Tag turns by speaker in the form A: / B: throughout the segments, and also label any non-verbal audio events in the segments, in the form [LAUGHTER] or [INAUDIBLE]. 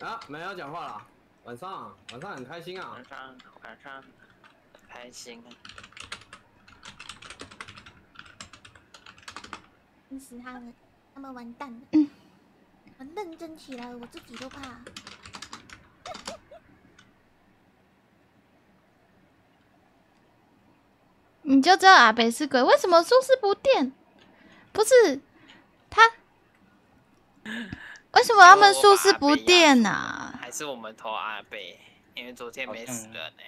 A: 啊，没有讲话了。晚上晚上很开心啊
B: 晚，上晚上开心啊！
C: 真是他们，他们完蛋了。我认真起来，我自己都怕。
D: 你就知道阿北是鬼，为什么术士不电？不是他，为什么他们术士不电啊？
B: 还是我们投阿贝，因为昨天没死人呢、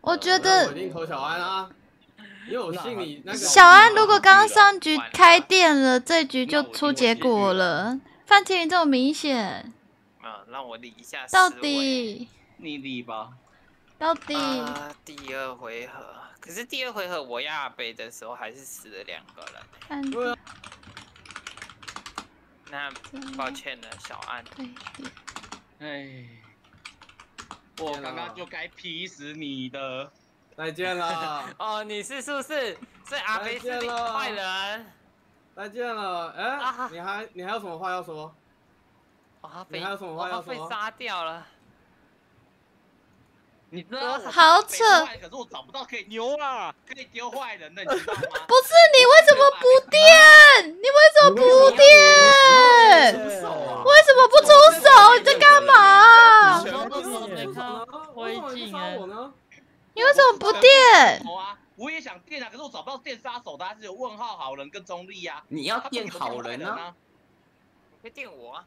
D: 我觉得
A: 我一定投小安啊，因为我信你那个
D: 小安如果刚刚上局开电了，这局就出结果了。范天宇这么明显，
B: 嗯，让我理一下
D: 到底
E: 你理吧。
D: 到底？
B: 啊，第二回合，可是第二回合我压阿贝的时候还是死了两个人、欸，
A: 对啊
B: 那抱歉了，小安。
E: 哎，我刚刚就该劈死你的。
A: 再见了，[LAUGHS]
B: 哦，你是是不是？是阿飞是
A: 再见了
B: 坏人。
A: 再见了。哎、
B: 啊
A: 你还你还有什么话要说？
B: 哦，他被
A: 你还有什么话
B: 哦
A: 要说
B: 他被杀掉了。
E: 你知道
D: 好扯
E: 可是我找不到可以
F: 丢啊！
E: 可以丢坏人的，你知道吗？
D: 不是你为什么不电？你为什么不电？为什么不出手？你在干嘛？
A: 你不杀
G: 烬哎？
D: 你为什么不电？
E: 好啊，我也想电啊，可是我找不到电杀手的，他是有问号好人跟中立啊。
H: 你要电好人啊，
B: 可以电我啊！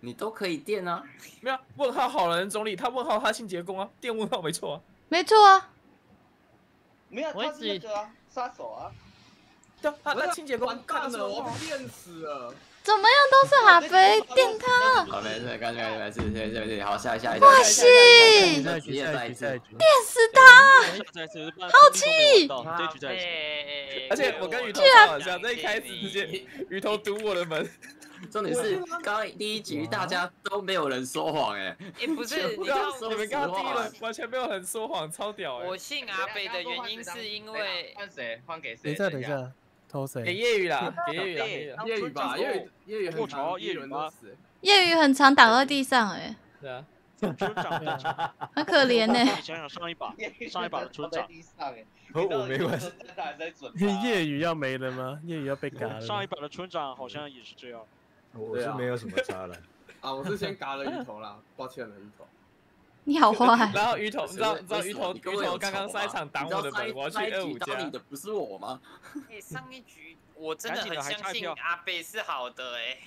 H: 你都可以电啊。
F: 没有问号好人中立，他问号他清洁工啊，电问号没错啊。
D: 没错啊，
E: 没有，
G: 我
E: 他是那个啊，杀手啊。
F: 对啊，他
A: 不是
F: 他清洁工
A: 完蛋了，我电死了。
D: 怎么样都是阿肥电他，
H: 好，没事，干没事，没事，没事，好，下下一
D: 哇
H: 下。
D: 塞，
H: 下局赛局赛局。
D: 电死他！
G: 好
D: 气
F: 啊
G: 这局在一起。
B: 哎
F: 而且我跟鱼头好笑，在一开始直接鱼头堵我的门，
H: 重点是刚刚第一局大家都没有人说谎哎，
B: 也不是，你知
H: 刚刚说
F: 你们刚刚第一轮完全没有人说谎，超屌哎
B: 我！信阿北的原因是因为
E: 换谁？换给谁？
I: 等一下，等一。下，偷谁？
F: 给业余啦，给业余啦，[LAUGHS] 给业余
A: 吧，业余业余很
F: 我
A: 长，
F: 业余吗
A: 轮都死。
D: 业余很常倒在地上，哎，
F: 对啊，
G: 村长，
D: 很可怜呢。
G: 你想想上一把，上一把的村长，
I: 哦我没关系。
E: 他还在准。
I: 业余要没了吗？业余要被嘎了？
G: 上一把的村长好像也是这样。
J: 我是没有什么差了。
A: 啊，我是先嘎了鱼头啦，抱歉了鱼头。
D: 你好坏，[LAUGHS]
F: 然后鱼头，你知道你知道鱼头鱼头刚刚
H: 仇吗
F: 上一场挡我的门，我要去二五加
H: 上一上一局打你。的不是我吗？[LAUGHS]
B: 哎上一局我真的很相信阿贝是好的哎，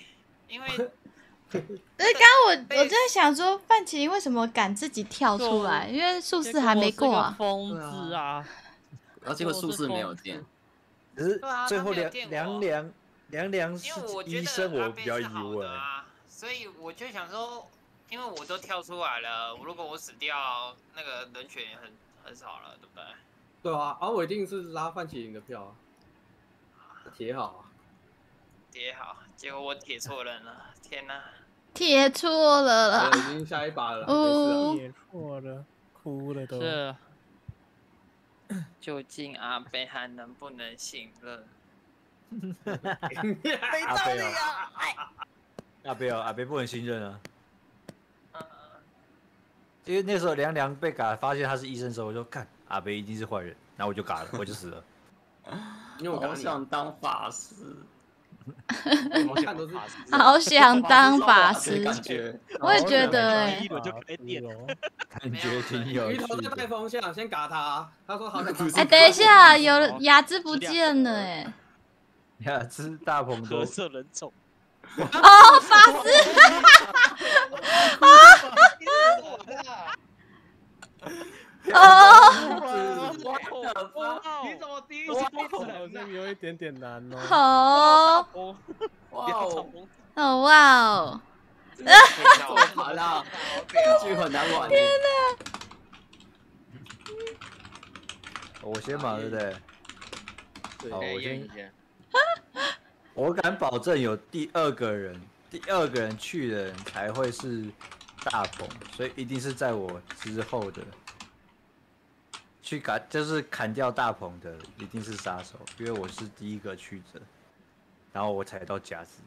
B: 因为
D: 对，刚刚我我就在想说，范琪为什么敢自己跳出来？因为术士还没过啊。
G: 疯子啊！
H: 然后结果术士没有电，
J: 可是最后梁
B: 他没有电我
J: 梁梁梁梁是医
B: 得
J: 生，我比较疑问。
B: 啊，所以我就想说，因为我都跳出来了，如果我死掉，那个人选也很很少了，对不对？
A: 对啊，啊，我一定是拉范启林的票啊，铁好啊。
B: 叠好，结果我铁错人了，天哪！
D: 贴错了啦
A: 我，已经下一把了
D: 哦
A: 事
I: 也错了，哭了都。
G: 是
B: 究竟阿贝还能不能信任？[LAUGHS]
J: 阿贝啊，阿贝哦，阿贝不能信任啊，
B: 嗯，
J: 因为那时候凉凉被嘎，发现他是医生的时候，我就看阿贝一定是坏人，然后我就嘎了，我就死了。[LAUGHS]
A: 因为我 [LAUGHS] 好
H: 想当法师，
D: 好想当法师，
H: 感觉
D: 我也觉得哎。
G: 第一，轮就开电，
I: 哦
J: 感觉挺有趣
A: 鱼头在带
J: 的。
A: 风向，先嘎他。他说好想当 [LAUGHS]
D: 哎，等一下，有雅芝不见了哎。
J: 雅芝大鹏
G: 褐
J: 都
G: 色人种，
D: 哦，法师，哦，
E: 你怎么第一次变
I: 好。
E: 人呢？
I: 像有一点点难哦。
D: 好，
G: 哦，
H: 哇哦，
D: 哦哇哦，
H: 好。啦，这局很难玩。天
J: 我先嘛，对不对？
A: 对
J: 好，
E: 哎
J: 我先，我敢保证有第二个人，第二个人去的人才会是大鹏，所以一定是在我之后的。去砍就是砍掉大鹏的，一定是杀手，因为我是第一个去的，然后我踩到夹子，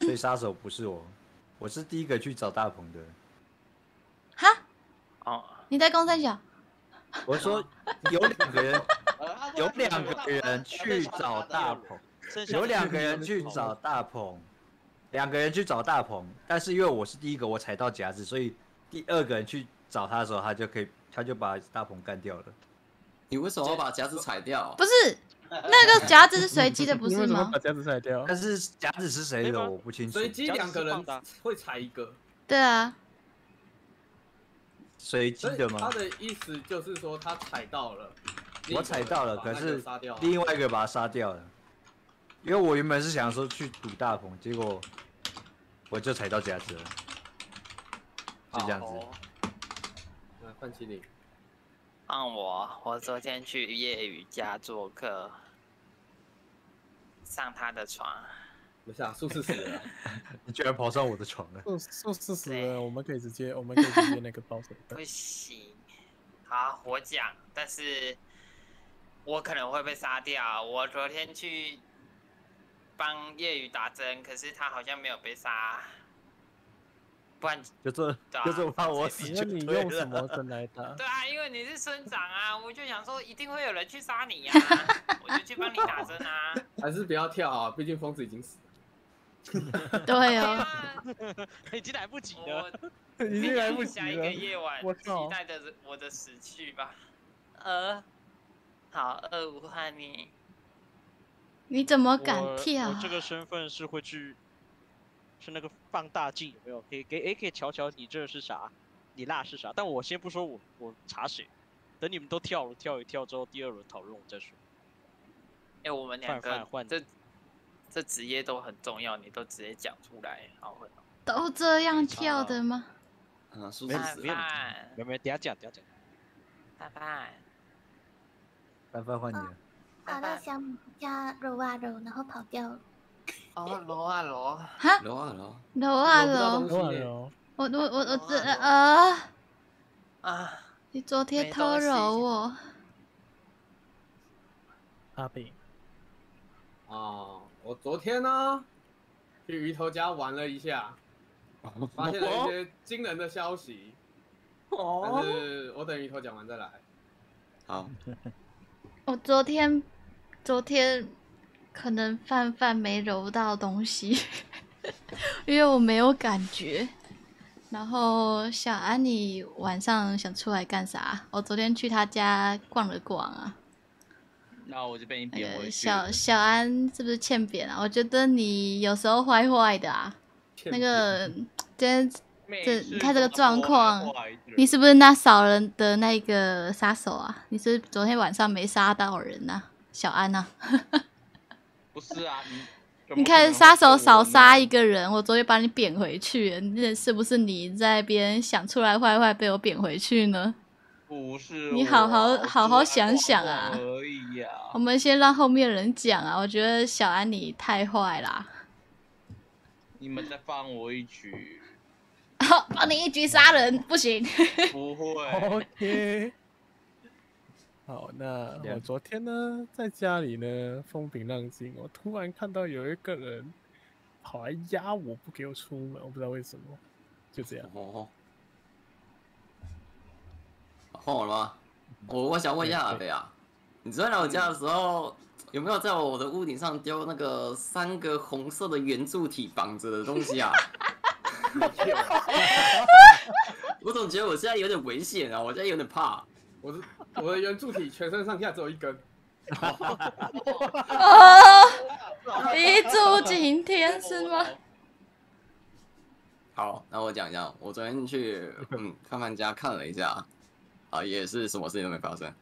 J: 所以杀手不是我，我是第一个去找大鹏的。
D: 哈？
B: 哦，
D: 你在公三小？
J: 我说有两个人，[LAUGHS] 有两个人去找大鹏，有两个人去找大鹏，两个人去找大鹏，但是因为我是第一个，我踩到夹子，所以第二个人去找他的时候，他就可以，他就把大鹏干掉了。
H: 你为什么要把夹子踩掉？
D: 不是，那个夹子是随机的，不是吗
I: 你为什么把？夹子踩掉？
J: 但是夹子是谁的我不清楚
A: 随。机两个人会踩一个，
D: 对啊，
J: 随机的吗
A: 他？的意思就是说他踩到了，
J: 我踩到了，可是另外一个把他杀掉了。因为我原本是想说去赌大鹏，结果我就踩到夹子了，就这样子。
B: 哦
A: 来换麒麟，
B: 换我，我昨天去叶雨家做客，上他的床，
A: 不是啊，术士死了，
J: 你 [LAUGHS] 居然跑上我的床了！
I: 数数四十了，我们可以直接，我们可以直接那个包手 [LAUGHS]
B: 不行。好，我讲，但是我可能会被杀掉。我昨天去帮夜雨打针，可是他好像没有被杀，不然
J: 就这，
B: 对啊
J: 就这怕我死
I: 那你用什。么针来打？[LAUGHS]
B: 对啊，因为你是村长啊，我就想说一定会有人去杀你呀、[LAUGHS] 我就去帮你打针啊。
A: 还是不要跳啊，毕竟疯子已经死了。[LAUGHS]
D: 对啊，
G: 已经来不及了。
I: 已经来不及了
B: 下一个。夜晚，期
I: 我期
B: 待着我的死去吧。呃，好，二五和你，
D: 你怎么敢跳
G: 我？这个身份是会去，是那个放大镜有没有？可以给诶可以瞧瞧你这是啥，你那是啥？但我先不说我我查谁，等你们都跳了跳一跳之后，第二轮讨论我再说。
B: 哎、我们两个
G: 换
B: 这这职业都很重要，你都直接讲出来，好狠哦。
D: 都这样跳的吗？
G: 没有
H: 士死了。
G: 没有没有没，等下讲等下讲。
B: 拜拜。
J: 范范换你了，
C: 打到小米家揉啊揉，然后跑掉了。
B: 哦，揉啊揉，
D: 哈，
H: 揉啊揉，
D: 揉啊
A: 揉不到
D: 楼，
A: 东西呢
I: 哇哦，
D: 我我我我这呃，
B: 啊，
D: 你昨天偷
B: 西
D: 揉我，
I: 阿北，
A: 哦，我昨天呢去鱼头家玩了一下，发现了一些惊人的消息，但是我等鱼头讲完再来。
H: 好，
D: 我昨天昨天可能范范没揉到东西，因为我没有感觉。然后小安，你晚上想出来干啥？我昨天去他家逛了逛啊。
E: 那我就被你
D: 那
E: 贬回去
D: 个小。小安是不是欠扁啊？我觉得你有时候坏坏的啊。那个 [LAUGHS] 今天这你看这个状况，你是不是那少人的那个杀手啊？你是是昨天晚上没杀到人呐、小安呐、
E: 不是啊，你
D: 你看杀手少杀一个人，我昨天把你贬回去，那是不是你在那边想出来坏坏被我贬回去呢？
E: 不是
D: 你好好好好想想啊
E: 只是而已呀、
D: 我们先让后面人讲啊，我觉得小安你太坏啦，
E: 你们再放我一局，[LAUGHS]
D: 放你一局杀人不行。[LAUGHS]
E: 不会。
I: OK。好，那我昨天呢，在家里呢风平浪静，我突然看到有一个人跑来压我，不给我出门，我不知道为什么，就这样。
H: 哦，换我了吗？我我想问一下阿北啊，你昨天来我家的时候，有没有在我的屋顶上丢那个三个红色的圆柱体绑着的东西啊？[LAUGHS] 我总觉得我现在有点危险啊，我现在有点怕。
A: 我是 [LAUGHS] 我的圆柱体全身上下只有一根，
D: 哦，一柱擎天是吗？
H: 好，那我讲一下，我昨天去嗯范范家看了一下，啊，也是什么事情都没发生。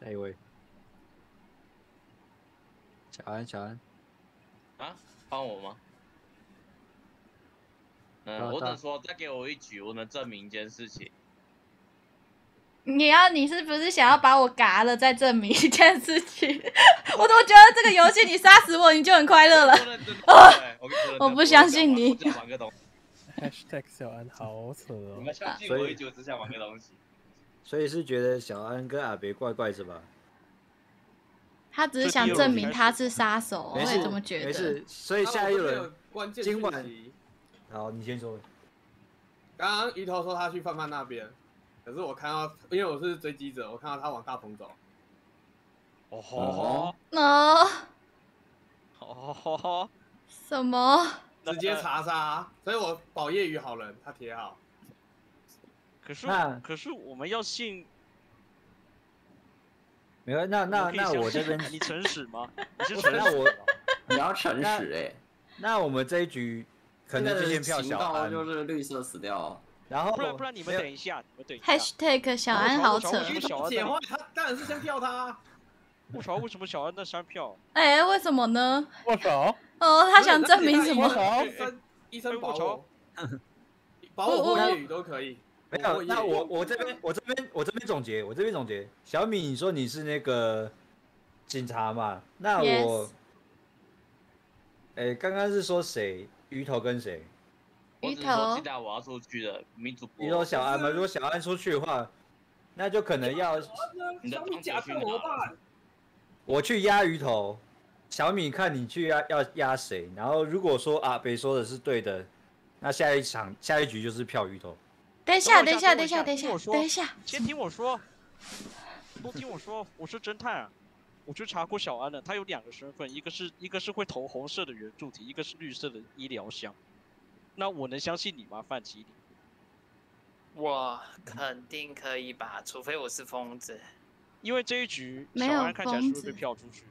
J: 下一位，小安，小安，
E: 啊，帮我吗？嗯，我只说再给我一局，我能证明一件事情。
D: 你要你是不是想要把我嘎了，再证明 [LAUGHS] 一件事情？[LAUGHS] 我怎么觉得这个游戏你杀死我，你就很快乐了？
E: 不能真的对我
D: 不相信你
E: 只想玩个东西
I: ，Hashtag 小安好扯
E: 你
I: 哦
E: 们。相信我一局，我只想玩个东西。
J: 所以是觉得小安跟阿别怪怪是吧？
D: 他只是想证明他是杀手，我也这么觉得
J: 没事。。所以下一
A: 轮
J: 轮
A: 关键
J: 今晚好，你先说。
A: 刚刚鱼头说他去范范那边，可是我看到，因为我是追击者，我看到他往大棚走。
G: 哦吼
D: 哦，
G: 哦吼吼，
D: 什么？
A: 直接查杀，所以我保业余好人，他贴好。
G: 可是
J: 那
G: 可是我们要信，
J: 没有，那那
G: 可以
J: 那我这边
G: 你诚实吗？[LAUGHS] 你是
J: 我 [LAUGHS]
G: 诚实
J: 那我
H: 你要诚
J: 那
H: 实哎，
J: 那我们这一局可能这些票小
H: 就是绿色死掉。
J: 然后
G: 不然不然你们等一下，你们等一下。
D: #hashtag 小安好扯。
G: 为什么小
A: 他，当然是先票他。
G: 不晓得为什么小安那三票？
D: 哎，为什么呢？
I: 我操！
D: 哦，他想证明什么？
A: 医生医生保我，[LAUGHS] 保我或业余都可以。
J: 没有，那我我这边我这边我这边总结，我这边总结，小米，你说你是那个警察嘛？那我哎，刚刚是说谁？鱼头跟谁？
E: 我
D: 鱼
E: 只是说
D: 头
E: 现在我要出去了，民主
J: 你说小安吗？如果小安出去的话，那就可能要
E: 你的
A: 小米
E: 当
A: 假证我
E: 手去哪？
A: 办？
J: 我去压鱼头，小米看你去压要压谁，然后如果说阿北说的是对的，那下一场下一局就是票鱼头。
D: 等一下，
G: 等
D: 等一下，等一下，等一下等一下。
G: 先听我说，都听我说，我是侦探啊，我去查过小安了，他有两个身份，一个是一个是会投红色的圆柱体，一个是绿色的医疗箱。那我能相信你吗，范吉里？
B: 我肯定可以吧，除非我是疯子。
G: 因为这一局
D: 没有
G: 小安看起来是
D: 疯子
G: 会被票出去，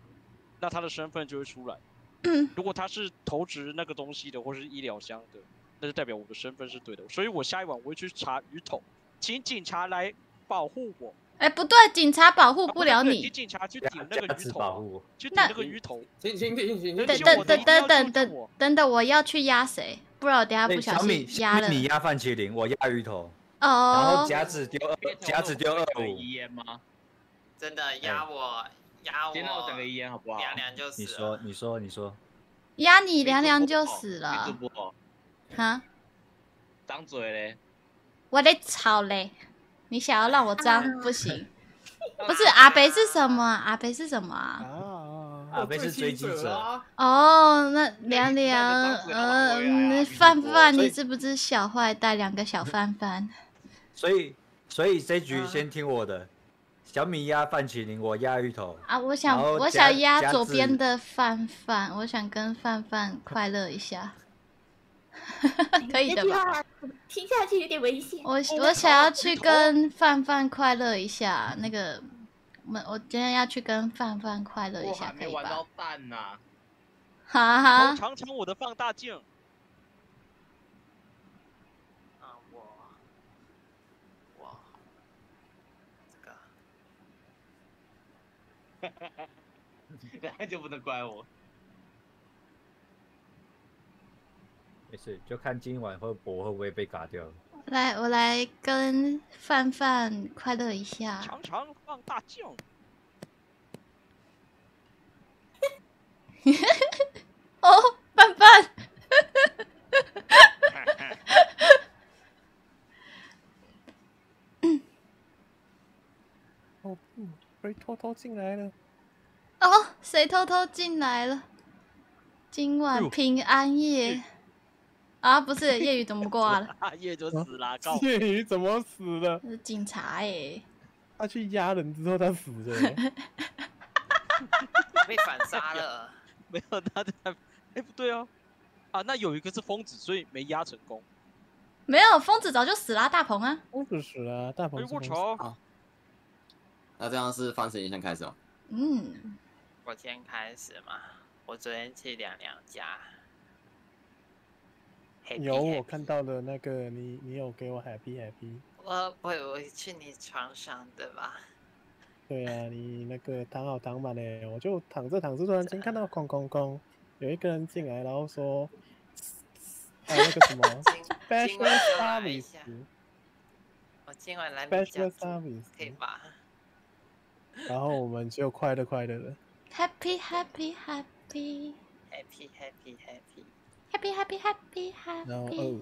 G: 那他的身份就会出来。
D: 嗯
G: 如果他是投掷那个东西的，或是医疗箱的，那就代表我的身份是对的。所以我下一晚我会去查鱼桶，请警察来保护我。
D: 哎，不对，警察保护
G: 啊
D: 不了
G: 你请
D: 你。
G: 警察去顶那个鱼头啊，
J: 保护。
G: 去顶
D: 那
G: 那个鱼头。
A: 请请请请
G: 等，
D: 等等等等等等等，我要去压谁？不然我等下不小
J: 对小米，
D: 心压了。
J: 你压范麒麟，我压鱼头，然后
D: 哦，
J: 夹子丢二，夹子丢二五。
E: 遗言吗？
B: 真的压我压
E: 我。今天我整个
B: 我，
E: 遗言好不好？
B: 凉凉就死
J: 你说，你说，你说，
D: 压你凉凉就死
E: 主
D: 了。
E: 播
D: 哈，
E: 张嘴嘞，
D: 我得吵嘞！你想要让我张不行。[LAUGHS] 不是阿北是什么啊？阿北是什么啊？
I: 啊，
J: 阿飞是追击者，
A: 啊！
D: 哦，那凉凉，嗯，
E: 比
D: 范范，你是不是小坏蛋？两个小 [LAUGHS] 范范。
J: 所以所以这局先听我的，小米压范麒麟，我压芋头。
D: 啊，我想我想压左边的范范，我想跟范范快乐一下，[LAUGHS] 可以的吧？
C: 听下去有点危险。
D: 我我想要去跟范范快乐一下，那个我们我今天要去跟范范快乐一
E: 我还，
D: 下可以吧
E: 没玩到？蛋呢。
D: 哈哈，
G: 尝尝我的放大镜。
B: 啊，我我这个 [LAUGHS]
E: 那就不能怪我。
J: 没事，就看今晚会我会不会被嘎掉。
D: 来我来跟范范快乐一下。
G: 常常放大镜。[LAUGHS]
D: 哦，范范，
I: 哦不，被偷偷进来了。
D: 哦，谁偷偷进来了？今晚
G: 哟
D: 平安夜啊，不是夜雨怎么挂了？
G: 啊夜就死了，告
I: 夜雨怎么死的？
D: 是警察哎、
I: 他去压人之后他死的。[LAUGHS]
B: 被反杀了。[LAUGHS]
G: 没有他在那，哎不对哦，啊那有一个是疯子，所以没压成功。
D: 没有，疯子早就死了啊、大鹏啊。
I: 疯子死了啊，大
G: 哎
I: 鹏是疯子
G: 我操！
H: 好那这样是放时间先开始哦。
D: 嗯，
B: 我先开始嘛，我昨天去凉凉家。Happy
I: 有我看到的那个你，你有给我 happy happy。
B: 我我我去你床上对吧？
I: 对啊，你那个躺好躺满嘞，我就躺着躺着，突然间看到空空空，有一个人进来，然后说，还有那个什么 [LAUGHS] special service
B: 下，我今晚来你家
I: special
B: 可以吧？
I: 然后我们就快乐快乐的。
D: Happy happy happy
B: Happy happy happy。
D: Happy happy happy happy。
I: 哦，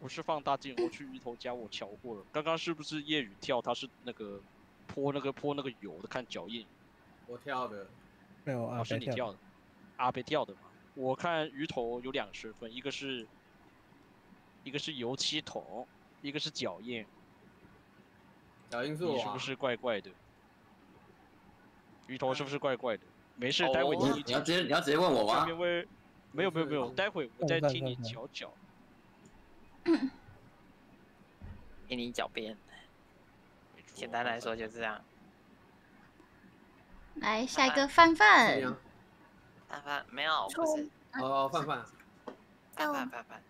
G: 我是放大镜，我去鱼头家我瞧过了，刚刚是不是夜雨跳？他是那个泼那个泼那个油的，看脚印。
A: 我跳的，
I: 没有啊，
G: 哦，是你跳的，阿贝跳的嘛？我看鱼头有两个身份，一个是，一个是油漆桶，一个是脚印。
A: 脚印是我、啊，
G: 你是不是怪怪的？鱼头是不是怪怪的？没事，待会
H: 你你要直接你要直接问我吗？
G: 没有没有没有，待会我再听你讲讲。
B: 听你狡辩。简单来说就这样。
D: 来下一个范范。
B: 范范没有，不是。
A: 哦，范范。
B: 范范范范。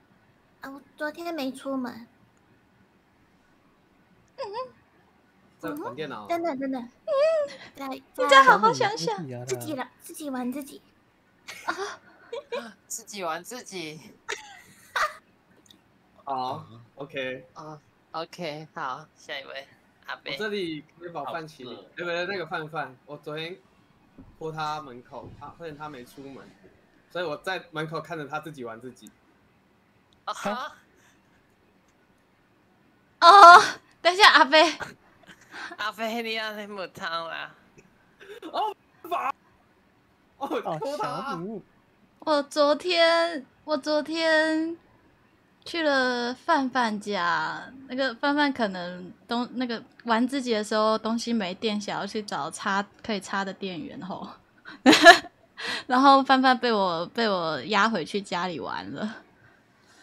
C: 啊，我昨天没出门。
A: 在玩电脑。
C: 真的真的。嗯。来。
D: 你再好好想想。
C: 自己了，自己玩自己。
B: 啊。[LAUGHS] [LAUGHS] 自己玩自己。
A: 好，OK。
B: 啊，OK，好，下一位。
A: 我这里可以把范琪，对不对？那个范范，我昨天拖他门口，他发现他没出门，所以我在门口看着他自己玩自己。
B: 啊哈！
D: 哦，等一下，阿飞，
B: 阿飞，你要那么烫了？
A: 哦，法，哦，拖他。
D: 我昨天，我昨天。去了范范家，那个范范可能东那个玩自己的时候东西没电，想要去找插可以插的电源吼，[LAUGHS] 然后范范被我被我压回去家里玩了。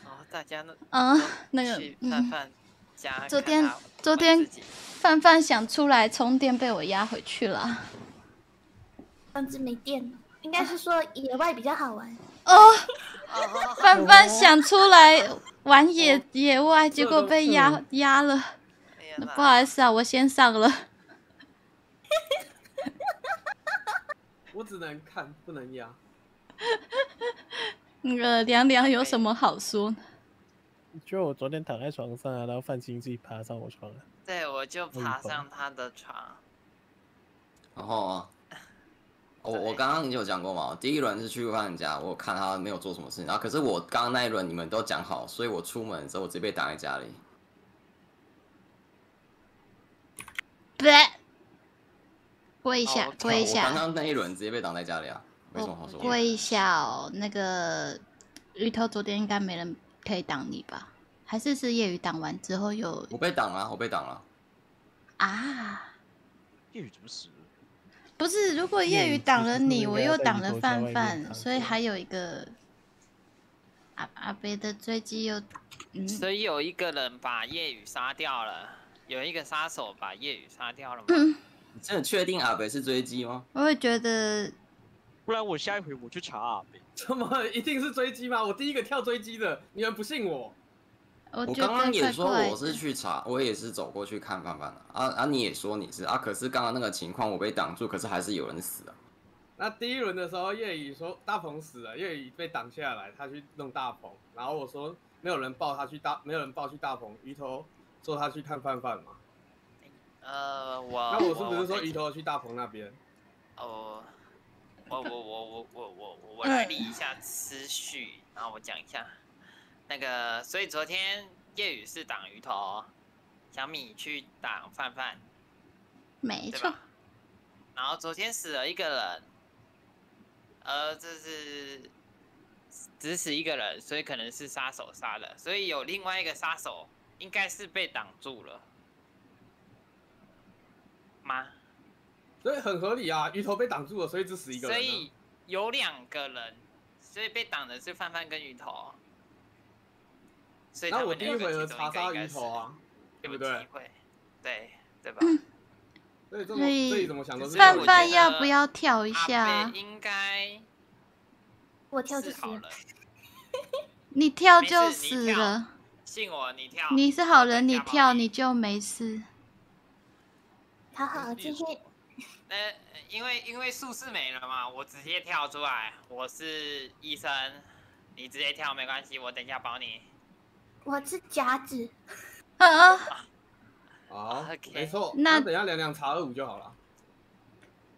B: 哦，大家呢？
D: 嗯，那个
B: 范范家。
D: 昨天昨天范范想出来充电，被我压回去了。
C: 房子没电了，应该是说野外比较好玩。
D: 哦，范范想出来。玩野野外，结果被压压了。不好意思啊，我先上了。[LAUGHS]
A: 我只能看，不能压。[LAUGHS]
D: 那个凉凉有什么好说呢？
I: 就我昨天躺在床上，然后范青自己爬上我床了。
B: 对，我就爬上他的床。
H: 然后。我我刚刚你有讲过嘛？第一轮是去范家，我看他没有做什么事情，然后可是我刚刚那一轮你们都讲好，所以我出门的时候我直接被挡在家里。
D: 对，跪一下，跪一下。
H: 刚刚那一轮直接被挡在家里啊，没什么好说。
D: 跪一下哦，那个鱼头昨天应该没人可以挡你吧？还是是业余挡完之后有？
H: 我被挡了，我被挡了。
D: 啊！
G: 夜雨怎么死？
D: 不是，如果夜雨挡了你，我又挡了范范，所以还有一个阿阿北的追击又，嗯
B: 所以有一个人把夜雨杀掉了，有一个杀手把夜雨杀掉了吗？
H: 你真的确定阿北是追击吗？
D: 我会觉得，
G: 不然我下一回我去查阿北。
A: 怎么一定是追击吗？我第一个跳追击的，你们不信我？
H: 我刚刚也说我是去查，我也是走过去看范范的啊啊！你也说你是啊，可是刚刚那个情况我被挡住，可是还是有人死啊。
A: 那第一轮的时候，叶雨说大鹏死了，叶雨被挡下来，他去弄大鹏，然后我说没有人抱他去大，没有人抱去大鹏，鱼头说他去看范范嘛。
B: 呃，我
A: 那我是不是说鱼头去大鹏那边？
B: 哦，我我我我我我我来理一下思绪，然后我讲一下。那个，所以昨天夜雨是挡鱼头，小米去挡范范，
D: 没错。
B: 然后昨天死了一个人，呃，这是只死一个人，所以可能是杀手杀的，所以有另外一个杀手应该是被挡住了吗？
A: 所以很合理啊，鱼头被挡住了，所以只死一个人。
B: 所以有两个人，所以被挡的是范范跟鱼头。
A: 那我第一回合查杀鱼头啊，对不对？
B: 对对吧？
A: 所以这么所以怎么想都是
D: 范范要不要跳一下？
B: 应该
C: 我跳就
B: 死了。[LAUGHS]
D: 你跳就死了。
B: 信我，你跳。
D: 你是好人，你跳你就没事。
C: 好好，继续。[LAUGHS]
B: 呃，因为因为术士没了嘛，我直接跳出来。我是医生，你直接跳没关系，我等一下保你。
C: 我是夹子，
D: 啊，
A: 好，没错。那等下两两查二五就好了。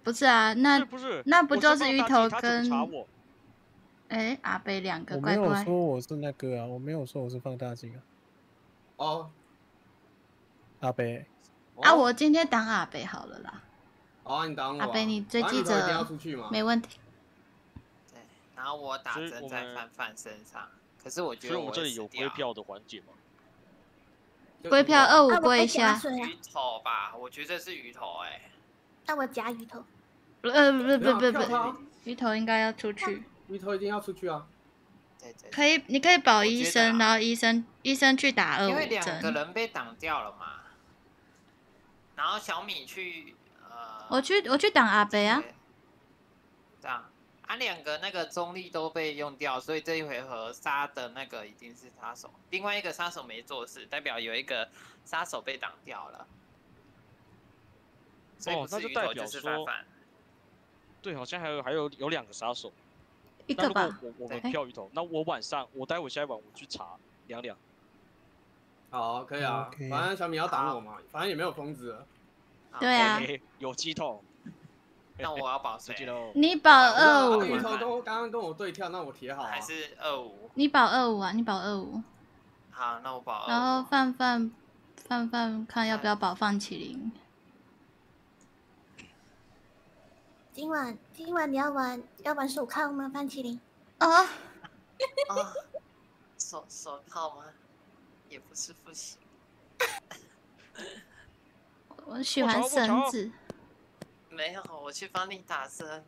D: 不是啊，那
G: 不是，
D: 那不就是鱼头跟？哎，阿贝两个乖乖。
I: 我没有说我是那个啊，我没有说我是放大镜啊。
A: 哦，
I: 阿贝。
D: 啊，我今天当阿贝好了啦。
A: 好啊，你当我、啊。
D: 阿北，你追记者
A: 出去嘛。
D: 没问题。
B: 对，然后我打针在范范身上，可是我觉得
G: 所以我们这里有归票的环节吗？
D: 归票二五归一下。
B: 鱼头吧，我觉得是鱼头哎、
C: 那我夹鱼头。
D: 呃，不不不不不，鱼头应该要出去。
A: 鱼头一定要出去啊。
B: 对对
D: 可以，你可以保医生，
B: 啊
D: 然后医生医生去打二五
B: 因为两个。人被挡掉了嘛，然后小米去呃，
D: 我去我去挡阿北啊。
B: 这样啊，两个那个中立都被用掉，所以这一回合杀的那个一定是杀手，另外一个杀手没做事，代表有一个杀手被挡掉了，所以不是
G: 哦那就代
B: 鱼头就是
G: 表说。对，好像还有还有有两个杀手。那如
D: 一个吧
G: 果我我们
D: 对
G: 票鱼头，那我晚上我待会下一晚我去查两两。
A: 好，可以啊。反正小米要打我嘛，反正也没有疯子
D: 对啊
G: 有鸡头，[LAUGHS]
B: 那我要保谁？
G: 喽。
D: 你保二五
A: 那，芋头跟刚刚跟我对跳，那我铁好啊。
B: 还是二五？
D: 你保二五啊，你保二五。
B: 好，那我保二五。
D: 然后范范范范看要不要保范麒麟。
C: 今晚今晚你要玩要玩手铐吗？范麒麟？
D: 啊，
B: 啊，手手铐吗？也不是不行。[LAUGHS]
D: 我喜欢绳子。
B: 没有，我去帮你打针。